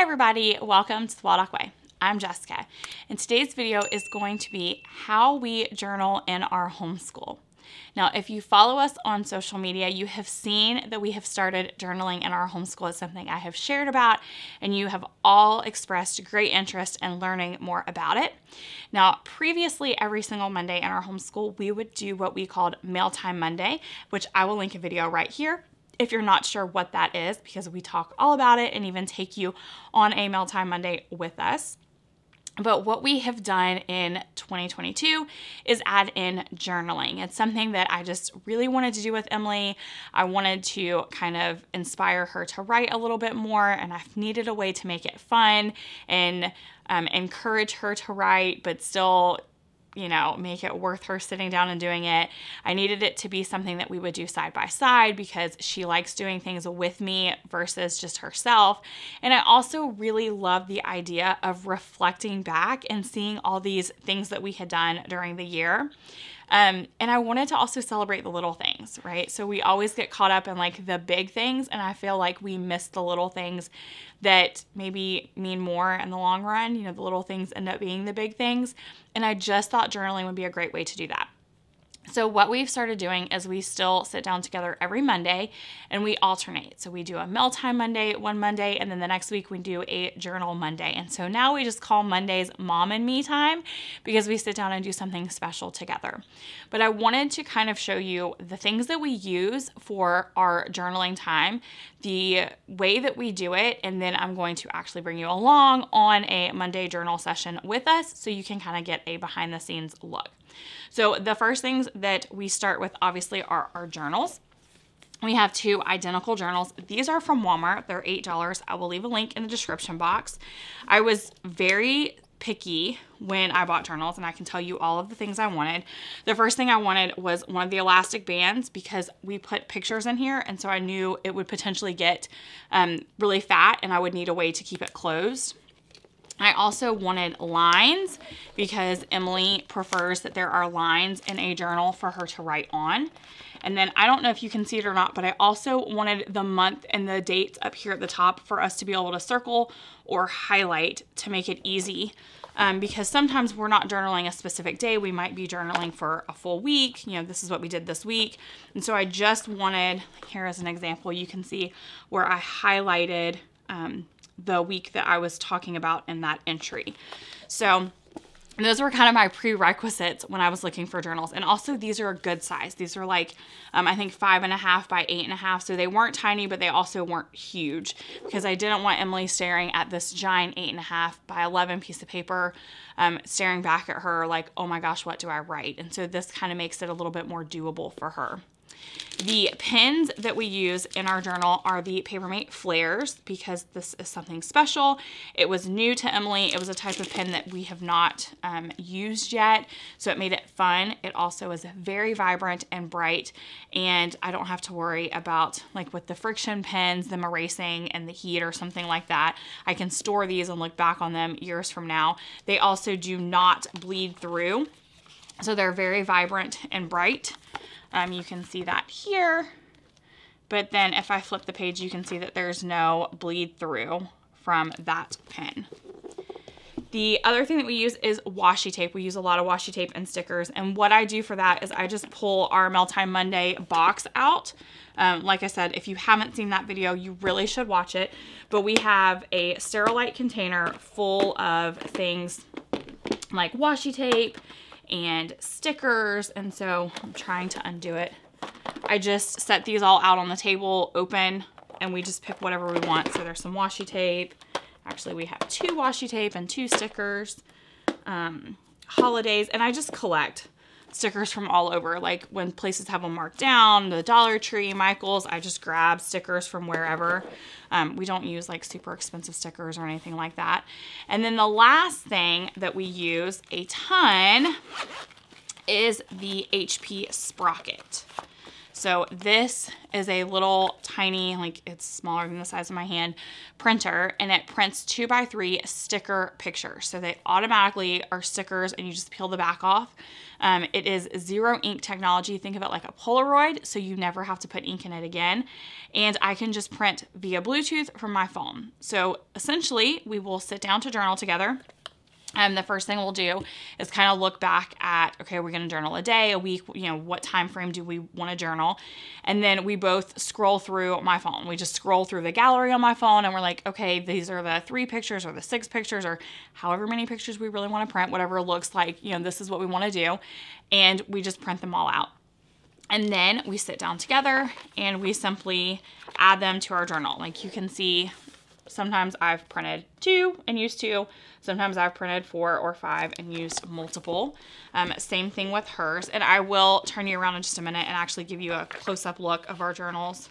everybody, welcome to the Waldock Way. I'm Jessica, and today's video is going to be how we journal in our homeschool. Now, if you follow us on social media, you have seen that we have started journaling in our homeschool. It's something I have shared about, and you have all expressed great interest in learning more about it. Now, previously, every single Monday in our homeschool, we would do what we called Mailtime Monday, which I will link a video right here if you're not sure what that is, because we talk all about it and even take you on a Mailtime Monday with us. But what we have done in 2022 is add in journaling. It's something that I just really wanted to do with Emily. I wanted to kind of inspire her to write a little bit more, and I've needed a way to make it fun and um, encourage her to write, but still you know, make it worth her sitting down and doing it. I needed it to be something that we would do side by side because she likes doing things with me versus just herself. And I also really love the idea of reflecting back and seeing all these things that we had done during the year. Um, and I wanted to also celebrate the little things, right? So we always get caught up in like the big things, and I feel like we miss the little things that maybe mean more in the long run. You know, the little things end up being the big things. And I just thought journaling would be a great way to do that. So, what we've started doing is we still sit down together every Monday and we alternate. So, we do a Mailtime Monday one Monday, and then the next week we do a journal Monday. And so now we just call Mondays mom and me time because we sit down and do something special together. But I wanted to kind of show you the things that we use for our journaling time, the way that we do it, and then I'm going to actually bring you along on a Monday journal session with us so you can kind of get a behind the scenes look. So the first things that we start with obviously are our journals. We have two identical journals. These are from Walmart. They're $8. I will leave a link in the description box. I was very picky when I bought journals and I can tell you all of the things I wanted. The first thing I wanted was one of the elastic bands because we put pictures in here and so I knew it would potentially get um, really fat and I would need a way to keep it closed. I also wanted lines because Emily prefers that there are lines in a journal for her to write on. And then I don't know if you can see it or not, but I also wanted the month and the dates up here at the top for us to be able to circle or highlight to make it easy. Um, because sometimes we're not journaling a specific day. We might be journaling for a full week. You know, this is what we did this week. And so I just wanted, here as an example, you can see where I highlighted um, the week that I was talking about in that entry. So those were kind of my prerequisites when I was looking for journals. And also, these are a good size. These are like, um, I think, five and a half by eight and a half. So they weren't tiny, but they also weren't huge because I didn't want Emily staring at this giant eight and a half by 11 piece of paper, um, staring back at her like, oh my gosh, what do I write? And so this kind of makes it a little bit more doable for her. The pens that we use in our journal are the Papermate Flairs because this is something special. It was new to Emily. It was a type of pen that we have not um, used yet, so it made it fun. It also is very vibrant and bright, and I don't have to worry about like with the friction pens, them erasing and the heat or something like that. I can store these and look back on them years from now. They also do not bleed through, so they're very vibrant and bright. Um, you can see that here. But then if I flip the page, you can see that there's no bleed through from that pin. The other thing that we use is washi tape. We use a lot of washi tape and stickers. And what I do for that is I just pull our Mailtime Monday box out. Um, like I said, if you haven't seen that video, you really should watch it. But we have a Sterilite container full of things like washi tape and stickers. And so I'm trying to undo it. I just set these all out on the table open and we just pick whatever we want. So there's some washi tape. Actually, we have two washi tape and two stickers. Um, holidays. And I just collect stickers from all over. Like when places have them marked down, the Dollar Tree, Michael's, I just grab stickers from wherever. Um, we don't use like super expensive stickers or anything like that. And then the last thing that we use a ton is the HP Sprocket. So this is a little tiny, like it's smaller than the size of my hand, printer, and it prints two by three sticker pictures. So they automatically are stickers and you just peel the back off. Um, it is zero ink technology. Think of it like a Polaroid, so you never have to put ink in it again. And I can just print via Bluetooth from my phone. So essentially, we will sit down to journal together. And the first thing we'll do is kind of look back at okay, we're going to journal a day, a week, you know, what time frame do we want to journal? And then we both scroll through my phone. We just scroll through the gallery on my phone and we're like, okay, these are the 3 pictures or the 6 pictures or however many pictures we really want to print, whatever it looks like, you know, this is what we want to do. And we just print them all out. And then we sit down together and we simply add them to our journal. Like you can see sometimes I've printed two and used two. Sometimes I've printed four or five and used multiple. Um, same thing with hers. And I will turn you around in just a minute and actually give you a close-up look of our journals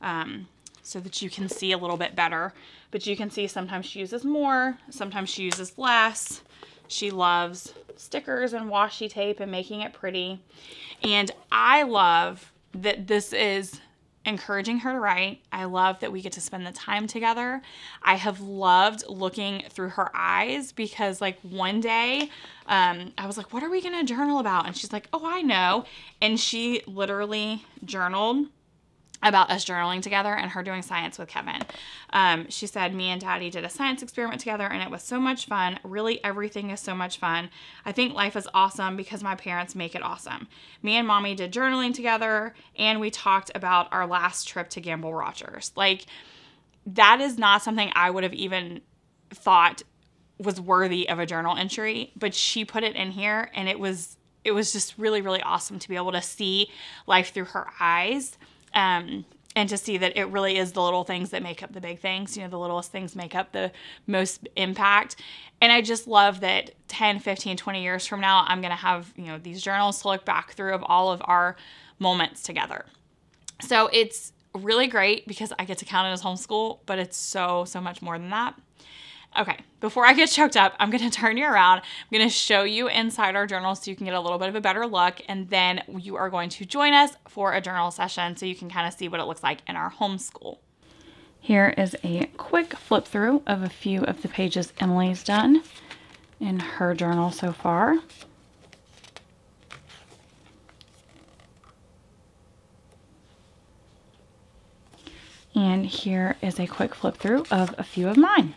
um, so that you can see a little bit better. But you can see sometimes she uses more, sometimes she uses less. She loves stickers and washi tape and making it pretty. And I love that this is encouraging her to write. I love that we get to spend the time together. I have loved looking through her eyes because, like, one day um, I was like, What are we going to journal about? And she's like, Oh, I know. And she literally journaled about us journaling together and her doing science with Kevin. Um, she said, Me and daddy did a science experiment together and it was so much fun. Really, everything is so much fun. I think life is awesome because my parents make it awesome. Me and mommy did journaling together and we talked about our last trip to Gamble Rogers. Like, that is not something I would have even thought was worthy of a journal entry, but she put it in here and it was it was just really really awesome to be able to see life through her eyes um, and to see that it really is the little things that make up the big things. You know, the littlest things make up the most impact. And I just love that 10, 15, 20 years from now, I'm going to have, you know, these journals to look back through of all of our moments together. So it's really great because I get to count it as homeschool, but it's so, so much more than that. Okay, before I get choked up, I'm gonna turn you around. I'm gonna show you inside our journal so you can get a little bit of a better look, and then you are going to join us for a journal session so you can kind of see what it looks like in our homeschool. Here is a quick flip through of a few of the pages Emily's done in her journal so far. And here is a quick flip through of a few of mine.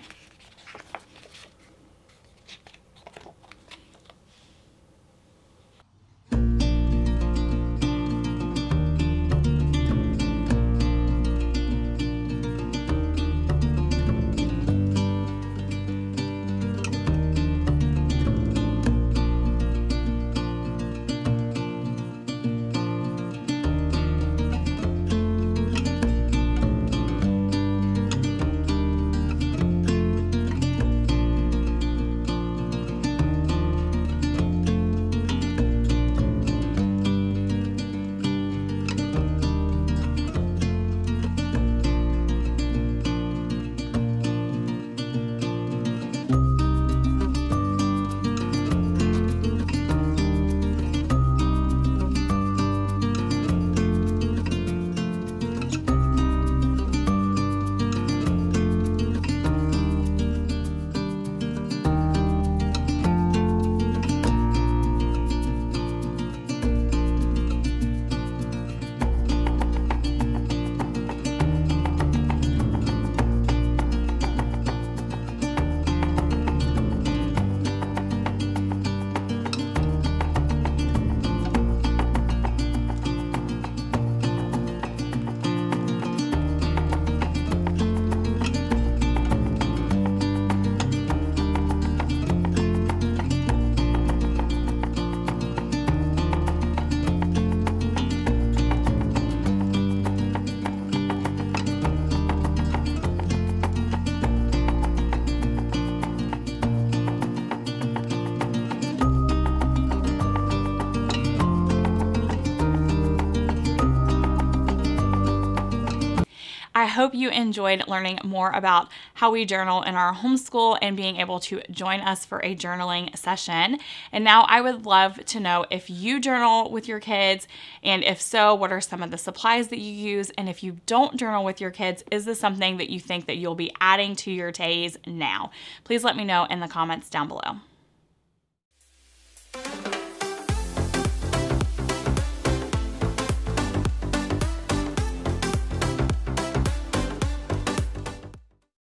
Hope you enjoyed learning more about how we journal in our homeschool and being able to join us for a journaling session. And now I would love to know if you journal with your kids, and if so, what are some of the supplies that you use? And if you don't journal with your kids, is this something that you think that you'll be adding to your days now? Please let me know in the comments down below.